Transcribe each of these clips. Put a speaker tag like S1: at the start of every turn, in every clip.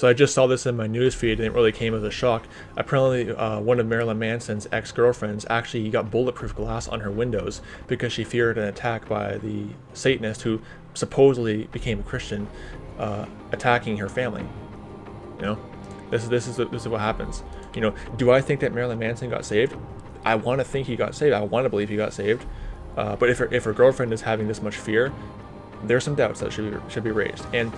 S1: So I just saw this in my news feed and it really came as a shock. Apparently, uh, one of Marilyn Manson's ex-girlfriends actually got bulletproof glass on her windows because she feared an attack by the Satanist who supposedly became a Christian, uh, attacking her family. You know, this is this is this is what happens. You know, do I think that Marilyn Manson got saved? I want to think he got saved. I want to believe he got saved. Uh, but if her, if her girlfriend is having this much fear, there's some doubts that should be, should be raised. And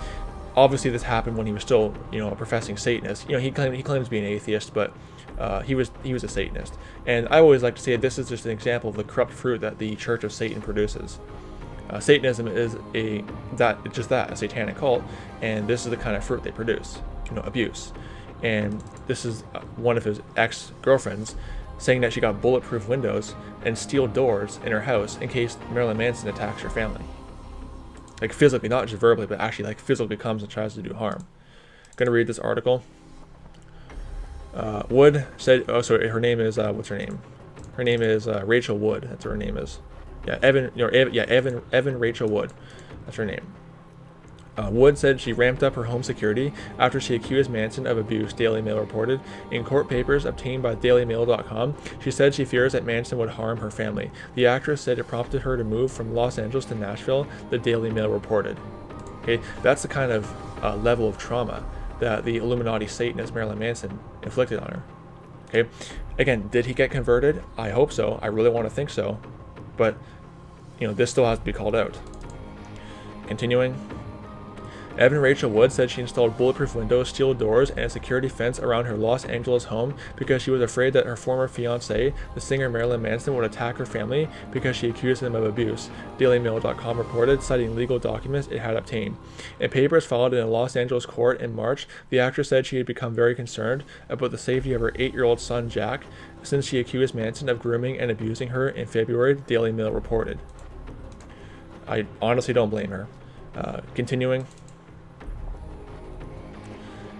S1: obviously, this happened when he was still, you know, a professing Satanist. You know, he claimed he claims to be an atheist, but uh, he was he was a Satanist. And I always like to say this is just an example of the corrupt fruit that the Church of Satan produces. Uh, Satanism is a that just that a satanic cult, and this is the kind of fruit they produce. You know, abuse. And this is uh, one of his ex girlfriends saying that she got bulletproof windows and steel doors in her house in case Marilyn Manson attacks her family. Like physically, not just verbally, but actually like physically comes and tries to do harm. Gonna read this article. Uh, Wood said, oh sorry, her name is, uh, what's her name? Her name is uh, Rachel Wood, that's what her name is. Yeah, Evan, Evan, yeah, Evan, Evan Rachel Wood, that's her name. Uh, Wood said she ramped up her home security after she accused Manson of abuse, Daily Mail reported. In court papers obtained by DailyMail.com, she said she fears that Manson would harm her family. The actress said it prompted her to move from Los Angeles to Nashville, the Daily Mail reported. Okay, that's the kind of uh, level of trauma that the Illuminati Satanist Marilyn Manson inflicted on her. Okay, again, did he get converted? I hope so. I really want to think so, but you know, this still has to be called out. Continuing. Evan Rachel Wood said she installed bulletproof windows, steel doors, and a security fence around her Los Angeles home because she was afraid that her former fiance, the singer Marilyn Manson, would attack her family because she accused him of abuse, DailyMail.com reported, citing legal documents it had obtained. In papers filed in a Los Angeles court in March, the actress said she had become very concerned about the safety of her eight year old son Jack since she accused Manson of grooming and abusing her in February, Daily Mail reported. I honestly don't blame her. Uh, continuing.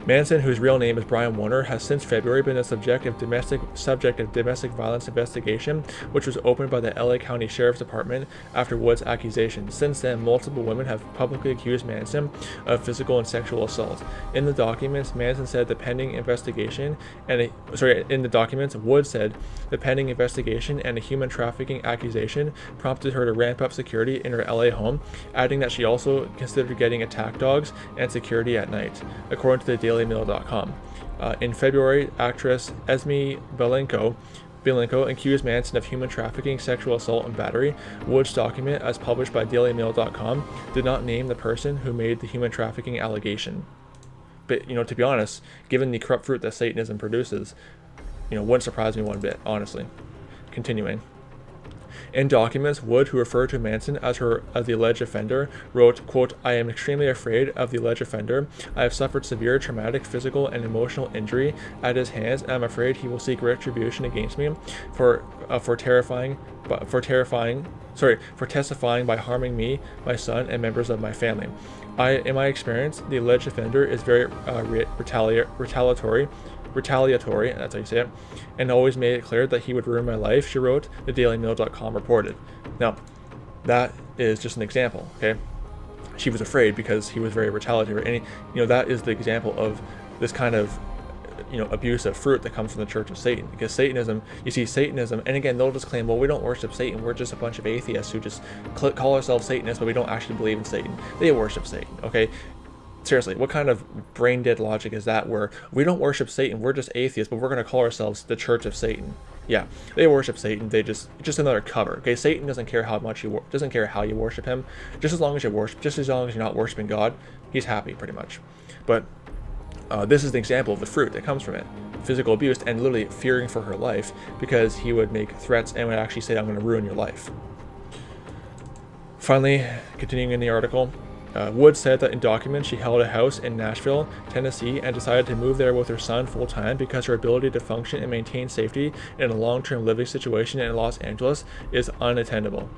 S1: Manson, whose real name is Brian Warner, has since February been the subject of domestic subject of domestic violence investigation, which was opened by the LA County Sheriff's Department after Wood's accusation. Since then, multiple women have publicly accused Manson of physical and sexual assault. In the documents, Manson said the pending investigation and a, sorry, in the documents, Wood said the pending investigation and a human trafficking accusation prompted her to ramp up security in her LA home, adding that she also considered getting attack dogs and security at night. According to the DailyMail.com. Uh, in February, actress Esme Belenko Bilenko accused Manson of human trafficking, sexual assault, and battery. Wood's document, as published by DailyMail.com, did not name the person who made the human trafficking allegation. But, you know, to be honest, given the corrupt fruit that Satanism produces, you know, wouldn't surprise me one bit, honestly. Continuing. In documents, Wood, who referred to Manson as her as the alleged offender, wrote, quote, I am extremely afraid of the alleged offender. I have suffered severe traumatic physical and emotional injury at his hands, and I'm afraid he will seek retribution against me for uh, for terrifying but for terrifying sorry, for testifying by harming me, my son, and members of my family. I, in my experience, the alleged offender is very uh, retali- retaliatory retaliatory, that's how you say it, and always made it clear that he would ruin my life, she wrote, the DailyMail.com reported. Now, that is just an example, okay? She was afraid because he was very retaliatory, and, he, you know, that is the example of this kind of you know abuse of fruit that comes from the church of satan because satanism you see satanism and again they'll just claim well we don't worship satan we're just a bunch of atheists who just call ourselves satanists but we don't actually believe in satan they worship satan okay seriously, what kind of brain dead logic is that where we don't worship Satan, we're just atheists, but we're going to call ourselves the Church of Satan? Yeah, they worship Satan. They just just another cover. Okay, Satan doesn't care how much you doesn't care how you worship him. Just as long as you worship, just as long as you're not worshiping God, he's happy pretty much. But uh, this is the example of the fruit that comes from it: physical abuse and literally fearing for her life because he would make threats and would actually say, "I'm going to ruin your life." Finally, continuing in the article, uh, Wood said that in documents she held a house in Nashville, Tennessee, and decided to move there with her son full time because her ability to function and maintain safety in a long term living situation in Los Angeles is unattainable.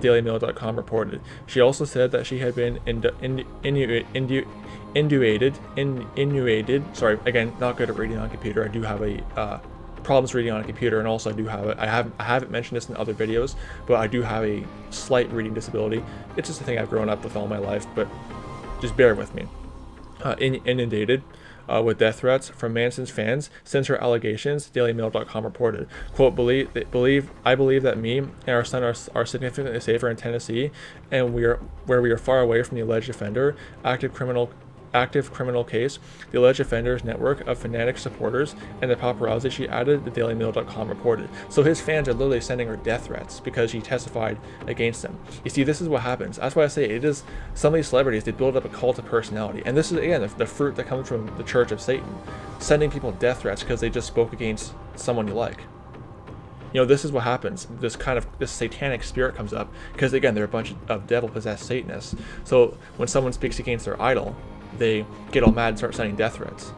S1: DailyMail.com reported. She also said that she had been indu- indu- indu- indu- induated, in. Sorry, again, not good at reading on computer. I do have a uh, problems reading on a computer, and also I do have it. I have I haven't mentioned this in other videos, but I do have a slight reading disability. It's just a thing I've grown up with all my life, but just bear with me. Uh, in, inundated. uh, with death threats from Manson's fans since her allegations, DailyMail.com reported. Quote, believe, believe I believe that me and our son are, are significantly safer in Tennessee and we are where we are far away from the alleged offender, active criminal active criminal case, the alleged offender's network of fanatic supporters, and the paparazzi she added, the DailyMail.com reported. So his fans are literally sending her death threats because she testified against them. You see, this is what happens. That's why I say it is some of these celebrities, they build up a cult of personality. And this is, again, the, the fruit that comes from the Church of Satan, sending people death threats because they just spoke against someone you like you know this is what happens this kind of this satanic spirit comes up because again they're a bunch of devil possessed satanists so when someone speaks against their idol they get all mad and start sending death threats.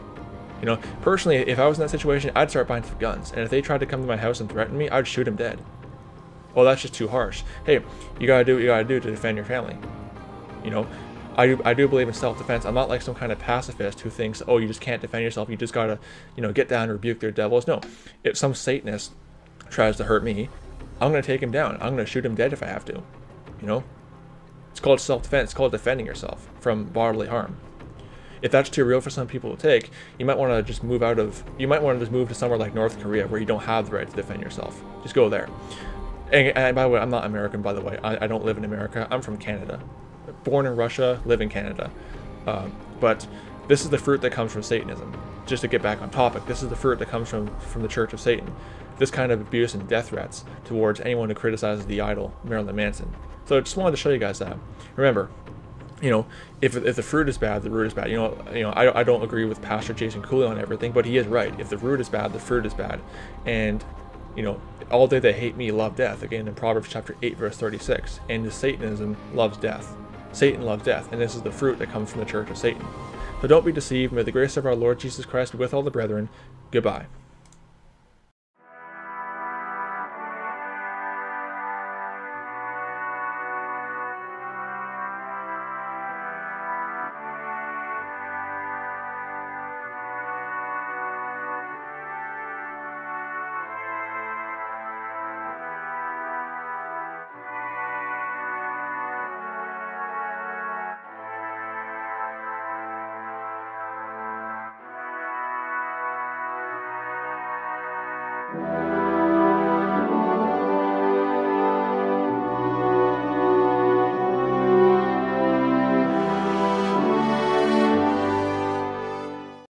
S1: You know, personally, if I was in that situation, I'd start buying guns. And if they tried to come to my house and threaten me, I'd shoot them dead. Well, that's just too harsh. Hey, you gotta do what you gotta do to defend your family. You know, I do, I do believe in self-defense. I'm not like some kind of pacifist who thinks, oh, you just can't defend yourself. You just gotta, you know, get down and rebuke their devils. No, if some Satanist tries to hurt me, I'm gonna take him down. I'm gonna shoot him dead if I have to. You know, it's called self-defense. It's called defending yourself from bodily harm if that's too real for some people to take, you might want to just move out of, you might want to just move to somewhere like North Korea where you don't have the right to defend yourself. Just go there. And, and by the way, I'm not American, by the way. I, I, don't live in America. I'm from Canada. Born in Russia, live in Canada. Um, but this is the fruit that comes from Satanism. Just to get back on topic, this is the fruit that comes from, from the Church of Satan. This kind of abuse and death threats towards anyone who criticizes the idol, Marilyn Manson. So I just wanted to show you guys that. Remember, you know, if, if the fruit is bad, the root is bad. You know, you know, I, I don't agree with Pastor Jason Cooley on everything, but he is right. If the root is bad, the fruit is bad. And, you know, all they hate me love death. Again, in Proverbs chapter 8, verse 36. And the Satanism loves death. Satan loves death. And this is the fruit that comes from the church of Satan. So don't be deceived. May the grace of our Lord Jesus Christ with all the brethren. Goodbye.